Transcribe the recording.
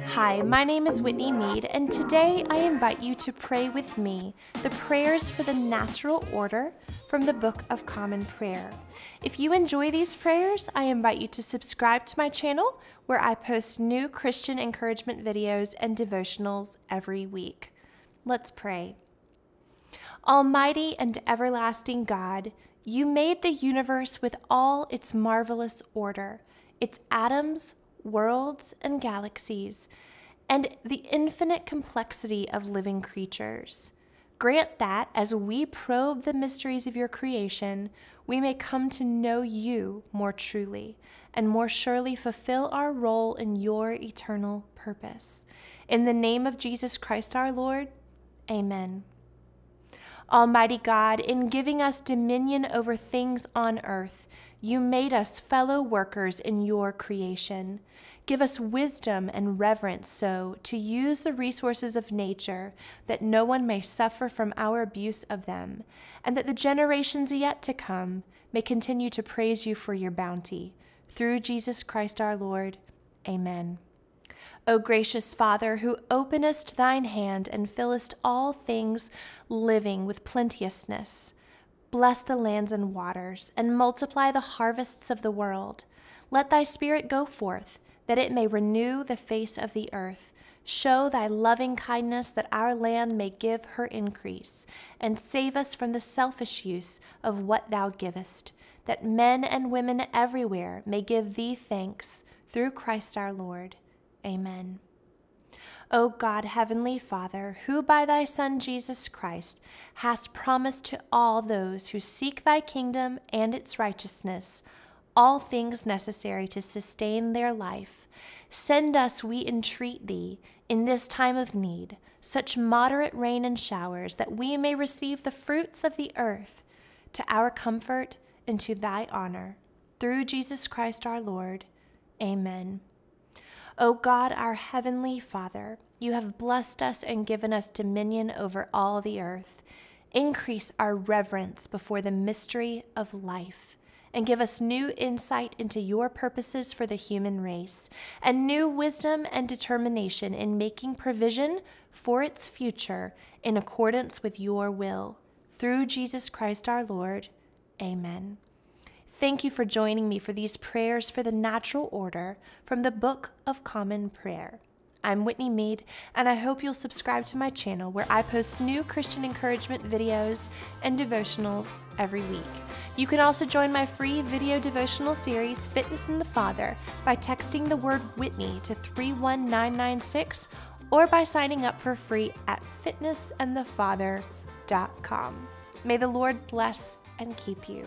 Hi, my name is Whitney Meade, and today I invite you to pray with me the prayers for the natural order from the Book of Common Prayer. If you enjoy these prayers, I invite you to subscribe to my channel where I post new Christian encouragement videos and devotionals every week. Let's pray. Almighty and everlasting God, you made the universe with all its marvelous order, its atoms, worlds, and galaxies, and the infinite complexity of living creatures. Grant that as we probe the mysteries of your creation, we may come to know you more truly and more surely fulfill our role in your eternal purpose. In the name of Jesus Christ our Lord, amen. Almighty God, in giving us dominion over things on earth, you made us fellow workers in your creation. Give us wisdom and reverence so to use the resources of nature that no one may suffer from our abuse of them, and that the generations yet to come may continue to praise you for your bounty. Through Jesus Christ our Lord. Amen. O gracious Father, who openest thine hand and fillest all things living with plenteousness, bless the lands and waters, and multiply the harvests of the world. Let thy Spirit go forth, that it may renew the face of the earth. Show thy loving kindness that our land may give her increase, and save us from the selfish use of what thou givest, that men and women everywhere may give thee thanks through Christ our Lord. Amen. O God, Heavenly Father, who by thy Son Jesus Christ hast promised to all those who seek thy kingdom and its righteousness all things necessary to sustain their life, send us, we entreat thee, in this time of need, such moderate rain and showers that we may receive the fruits of the earth to our comfort and to thy honor. Through Jesus Christ our Lord. Amen. O God, our heavenly Father, you have blessed us and given us dominion over all the earth. Increase our reverence before the mystery of life and give us new insight into your purposes for the human race and new wisdom and determination in making provision for its future in accordance with your will. Through Jesus Christ our Lord. Amen. Thank you for joining me for these prayers for the natural order from the Book of Common Prayer. I'm Whitney Meade, and I hope you'll subscribe to my channel where I post new Christian encouragement videos and devotionals every week. You can also join my free video devotional series, Fitness and the Father, by texting the word Whitney to 31996 or by signing up for free at fitnessandthefather.com. May the Lord bless and keep you.